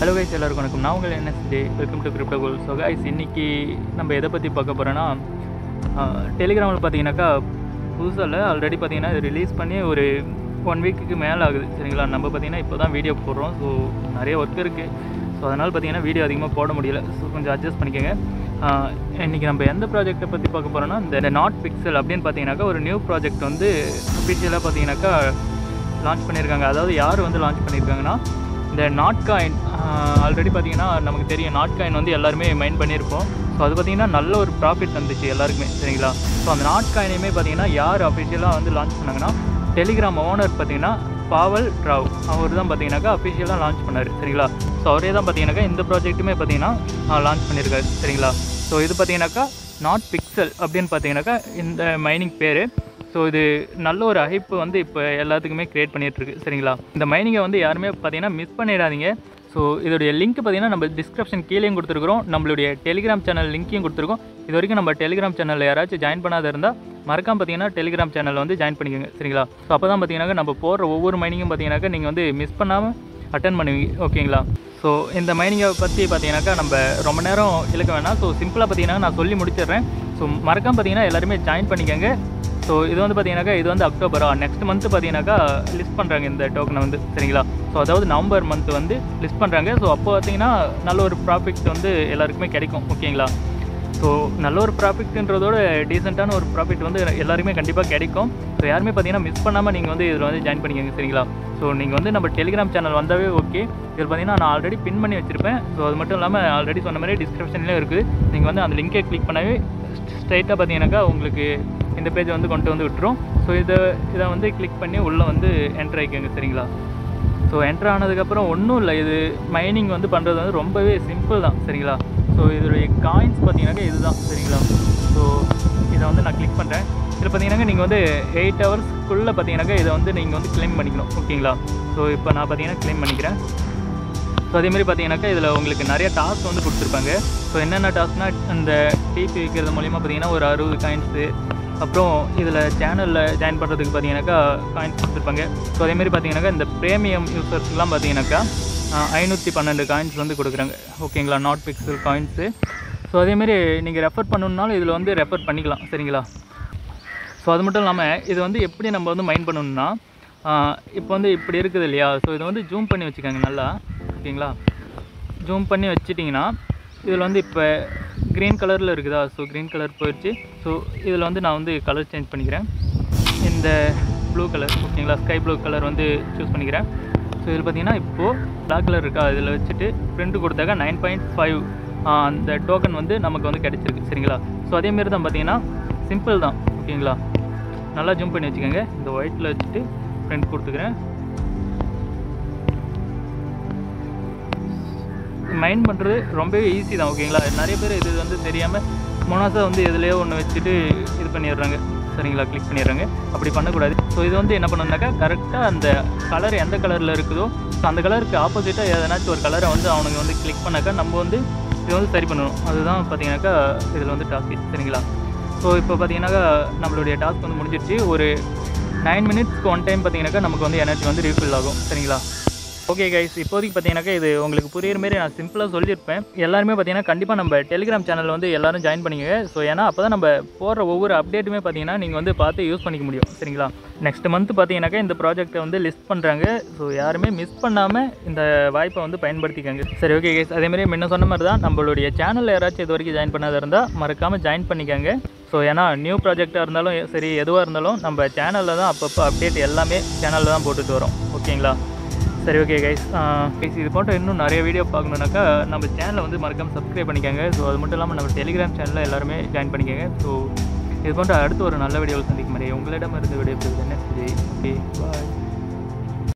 Hello guys எல்லாருக்கும் வணக்கம். நான் உங்கள் என்எஸ்டே welcome to crypto goal so guys இன்றைக்கி நம்ம எதை பற்றி பார்க்க போகிறோன்னா டெலிகிராமில் பார்த்தீங்கன்னாக்கா புதுசாக இல்லை ஆல்ரெடி பார்த்தீங்கன்னா ரிலீஸ் பண்ணி ஒரு ஒன் வீக்குக்கு மேலே ஆகுது. சரிங்களா? நம்ம பார்த்தீங்கன்னா இப்போ தான் வீடியோ போடுறோம். ஸோ நிறைய ஒர்க் இருக்குது ஸோ அதனால் பார்த்தீங்கன்னா வீடியோ அதிகமாக போட முடியல. ஸோ கொஞ்சம் அட்ஜஸ்ட் பண்ணிக்கோங்க. இன்றைக்கி நம்ம எந்த ப்ராஜெக்ட்டை பற்றி பார்க்க போகிறோன்னா இந்த நாட் பிக்சல் அப்படின்னு பார்த்தீங்கன்னாக்கா ஒரு நியூ ப்ராஜெக்ட் வந்து அஃபிஷியலாக பார்த்தீங்கன்னாக்கா லான்ச் பண்ணியிருக்காங்க. அதாவது யார் வந்து லான்ச் பண்ணியிருக்காங்கன்னா இந்த நாட் காயின் ஆல்ரெடி பார்த்தீங்கன்னா நமக்கு தெரியும் நாட் காயின் வந்து எல்லாருமே மைண்ட் பண்ணியிருப்போம். ஸோ அது பார்த்தீங்கன்னா நல்ல ஒரு ப்ராஃபிட் வந்துச்சு எல்லாருக்குமே சரிங்களா? ஸோ அந்த நாட் காயினையுமே பார்த்தீங்கன்னா யார் அஃபிஷியலாக வந்து லான்ச் பண்ணாங்கன்னா டெலிகிராம் ஓனர் பார்த்தீங்கன்னா பாவல் ராவ் அவர் தான் பார்த்தீங்கன்னாக்கா அஃபிஷியலாக லான்ச் பண்ணார் சரிங்களா? ஸோ அவரே தான் பார்த்தீங்கன்னாக்கா இந்த ப்ராஜெக்ட்டுமே பார்த்தீங்கன்னா லான்ச் பண்ணியிருக்காரு சரிங்களா? ஸோ இது பார்த்தீங்கன்னாக்கா நாட் பிக்சல் அப்படின்னு பார்த்தீங்கன்னாக்கா இந்த மைனிங் பேர். ஸோ இது நல்ல ஒரு ஹைப்பு வந்து இப்போ எல்லாத்துக்குமே க்ரியேட் பண்ணிகிட்ருக்கு சரிங்களா? இந்த மைனிங்கை வந்து யாருமே பார்த்தீங்கன்னா மிஸ் பண்ணிடாதீங்க. ஸோ இதோடைய லிங்க் பார்த்தீங்கன்னா நம்ம டிஸ்கிரிப்ஷன் கீழேயும் கொடுத்துருக்குறோம். நம்மளுடைய டெலிகிராம் சேனல் லிங்க்கையும் கொடுத்துருக்கோம். இது வரைக்கும் நம்ம டெலிகிராம் சேனலில் யாராச்சும் ஜாயின் பண்ணாத இருந்தால் மறக்காம பார்த்தீங்கன்னா டெலிகிராம் சேனலில் வந்து ஜாயின் பண்ணிக்கோங்க. சரிங்களா? ஸோ அப்போ தான் பார்த்தீங்கன்னா நம்ம போடுற ஒவ்வொரு மைனிங்கும் பார்த்தீங்கன்னாக்கா நீங்கள் வந்து மிஸ் பண்ணாமல் அட்டன் பண்ணுவீங்க. ஓகேங்களா ஸோ இந்த மைனிங்கை பற்றி பார்த்தீங்கன்னாக்கா நம்ம ரொம்ப நேரம் இழுக்க வேணாம். ஸோ சிம்பிளாக பார்த்தீங்கன்னா நான் சொல்லி முடிச்சிடுறேன். ஸோ மறக்காம பார்த்தீங்கன்னா எல்லாருமே ஜாயின் பண்ணிக்கோங்க. ஸோ இது வந்து பார்த்தீங்கன்னாக்கா இது வந்து அக்டோபரா நெக்ஸ்ட் மந்த் பார்த்தீங்கன்னாக்கா லிஸ்ட் பண்ணுறாங்க இந்த டோக்கனை வந்து சரிங்களா? ஸோ அதாவது நவம்பர் மந்த் வந்து லிஸ்ட் பண்ணுறாங்க ஸோ அப்போ பார்த்தீங்கன்னா நல்ல ஒரு ப்ராஃபிட் வந்து எல்லாருக்குமே கிடைக்கும் ஓகேங்களா? ஸோ நல்ல ஒரு ப்ராஃபிட்ன்றதோட டீசெண்டான ஒரு ப்ராஃபிட் வந்து எல்லாருக்குமே கண்டிப்பாக கிடைக்கும். ஸோ யாருமே பார்த்தீங்கன்னா மிஸ் பண்ணாமல் நீங்கள் வந்து இதில் வந்து ஜாயின் பண்ணிக்கோங்க சரிங்களா? ஸோ நீங்கள் வந்து நம்ம டெலிகிராம் சேனல் வந்தாவே ஓகே இதில் பார்த்தீங்கன்னா நான் ஆல்ரெடி பின் பண்ணி வச்சுருப்பேன். ஸோ அது மட்டும் இல்லாமல் ஆல்ரெடி சொன்ன மாதிரி டிஸ்கிரிப்ஷன்லேயும் இருக்குது. நீங்கள் வந்து அந்த லிங்கை கிளிக் பண்ணவே ஸ்ட்ரைட்டாக பார்த்தீங்கன்னாக்கா உங்களுக்கு இந்த பேஜ் வந்து கொண்டு வந்து விட்டுரும். ஸோ இதை இதை வந்து கிளிக் பண்ணி உள்ளே வந்து என்ட்ரு ஆகிக்கோங்க சரிங்களா? ஸோ என்ட்ரு ஆனதுக்கப்புறம் ஒன்றும் இல்லை. இது மைனிங் வந்து பண்ணுறது வந்து ரொம்பவே சிம்பிள் தான் சரிங்களா? ஸோ இதோடைய காயின்ஸ் பார்த்தீங்கன்னாக்கா இதுதான் சரிங்களா? ஸோ இதை வந்து நான் கிளிக் பண்ணுறேன் இதில் பார்த்தீங்கன்னா நீங்கள் வந்து எயிட் ஹவர்ஸ்க்குள்ளே பார்த்தீங்கன்னாக்கா இதை வந்து நீங்கள் வந்து க்ளைம் பண்ணிக்கணும் ஓகேங்களா? ஸோ இப்போ நான் பார்த்தீங்கன்னா கிளைம் பண்ணிக்கிறேன். ஸோ அதேமாதிரி பார்த்தீங்கன்னாக்கா இதில் உங்களுக்கு நிறைய டாஸ்க் வந்து கொடுத்துருப்பாங்க. ஸோ என்னென்ன டாஸ்க்னால் இந்த டிபி வைக்கிறது மூலிமா பார்த்தீங்கன்னா ஒரு அறுபது காயின்ஸு அப்புறம் இதில் சேனலில் ஜாயின் பண்ணுறதுக்கு பார்த்தீங்கன்னாக்கா காயின்ஸ் கொடுத்துருப்பாங்க. ஸோ அதேமாதிரி பார்த்தீங்கன்னாக்கா இந்த ப்ரீமியம் யூசர்ஸ்லாம் பார்த்தீங்கன்னாக்கா ஐநூற்றி பன்னெண்டு காயின்ஸ் வந்து கொடுக்குறாங்க. ஓகேங்களா நாட் பிக்சல் காயின்ஸு ஸோ அதேமாரி நீங்கள் ரெஃபர் பண்ணணுன்னாலும் இதில் வந்து ரெஃபர் பண்ணிக்கலாம். சரிங்களா? ஸோ அது மட்டும் இல்லாமல் இது வந்து எப்படி நம்ம வந்து மைண்ட் பண்ணணும்னா இப்போ வந்து இப்படி இருக்குது இல்லையா? ஸோ இதை வந்து ஜூம் பண்ணி வச்சுக்கோங்க நல்லா. ஓகேங்களா ஜூம் பண்ணி வச்சிட்டிங்கன்னா இதில் வந்து இப்போ க்ரீன் கலரில் இருக்குதா? ஸோ க்ரீன் கலர் போயிடுச்சு ஸோ இதில் வந்து நான் வந்து கலர் சேஞ்ச் பண்ணிக்கிறேன். இந்த ப்ளூ கலர் ஓகேங்களா ஸ்கை ப்ளூ கலர் வந்து சூஸ் பண்ணிக்கிறேன். ஸோ இதில் பார்த்தீங்கன்னா இப்போது பிளாக் கலர் இருக்கா? இதில் வச்சுட்டு பிரிண்ட் கொடுத்தாக்கா நைன் பாயிண்ட் ஃபைவ் அந்த டோக்கன் வந்து நமக்கு வந்து கிடச்சிருக்கு. சரிங்களா? ஸோ அதேமாரி தான் பார்த்தீங்கன்னா சிம்பிள் தான். ஓகேங்களா நல்லா ஜூம் பண்ணி வச்சுக்கோங்க. இந்த ஒயிட்டில் வச்சுட்டு பிரிண்ட் கொடுத்துக்கிறேன். மைண்ட் பண்ணுறது ரொம்பவே ஈஸி தான் ஓகேங்களா நிறைய பேர் இது வந்து தெரியாமல் மொனாஸாக வந்து எதுலேயோ ஒன்று வச்சுட்டு இது பண்ணிடுறாங்க. சரிங்களா? கிளிக் பண்ணிடுறாங்க. அப்படி பண்ணக்கூடாது. ஸோ இது வந்து என்ன பண்ணணுனாக்கா கரெக்டாக அந்த கலர் எந்த கலரில் இருக்குதோ ஸோ அந்த கலருக்கு ஆப்போசிட்டாக எதனாச்சும் ஒரு கலரை வந்து அவனுங்க வந்து கிளிக் பண்ணாக்கா நம்ம வந்து இது வந்து சரி பண்ணணும். அதுதான் பார்த்தீங்கன்னாக்கா இதில் வந்து டாஸ்க் சரிங்களா? ஸோ இப்போ பார்த்தீங்கன்னாக்கா நம்மளுடைய டாஸ்க் வந்து முடிஞ்சிருச்சு. ஒரு நைன் மினிட்ஸ்க்கு ஒன் டைம் பார்த்தீங்கன்னாக்கா நமக்கு வந்து எனர்ஜி வந்து ரீஃபில் ஆகும். சரிங்களா? ஓகே கைஸ் இப்போதைக்கு பார்த்தீங்கன்னாக்கா இது உங்களுக்கு புரியுற மாரி நான் சிம்பிளாக சொல்லியிருப்பேன். எல்லாருமே பார்த்தீங்கன்னா கண்டிப்பாக நம்ம டெலிகிராம் சேனல் வந்து எல்லாரும் ஜாயின் பண்ணிக்கங்க. ஸோ ஏன்னா அப்போ தான் நம்ம போடுற ஒவ்வொரு அப்டேட்டுமே பார்த்தீங்கன்னா நீங்கள் வந்து பார்த்து யூஸ் பண்ணிக்க முடியும். சரிங்களா? நெக்ஸ்ட் மந்த் பார்த்தீங்கன்னாக்கா இந்த ப்ராஜெக்ட்டை வந்து லிஸ்ட் பண்ணுறாங்க ஸோ யாருமே மிஸ் பண்ணாமல் இந்த வாய்ப்பை வந்து பயன்படுத்திக்கோங்க. சரி ஓகே கைஸ் அதேமாதிரி முன்ன சொன்ன மாதிரி தான் நம்மளுடைய சேனலில் யாராச்சும் இது வரைக்கும் ஜாயின் பண்ணாத இருந்தால் மறக்காமல் ஜாயின் பண்ணிக்கங்க. ஸோ ஏன்னா நியூ ப்ராஜெக்டாக இருந்தாலும் சரி எதுவாக இருந்தாலும் நம்ம சேனலில் தான் அப்பப்போ அப்டேட் எல்லாமே சேனலில் தான் போட்டுட்டு வரோம். ஓகேங்களா சரி ஓகே கைஸ் கைஸ் இது போன்ற இன்னும் நிறைய வீடியோ பார்க்கணுன்னாக்கா நம்ம சேனலை வந்து மறக்காமல் சப்ஸ்கிரைப் பண்ணிக்கோங்க. ஸோ அது மட்டும் இல்லாமல் நம்ம டெலிகிராம் சேனலில் எல்லாருமே ஜாயின் பண்ணிக்கோங்க. ஸோ இது போன்ற அடுத்து ஒரு நல்ல வீடியோவில் சந்திக்கும் மாதிரி உங்களிடம் இருந்து விடைபெறுவது என்ன சரி ஓகே பாய்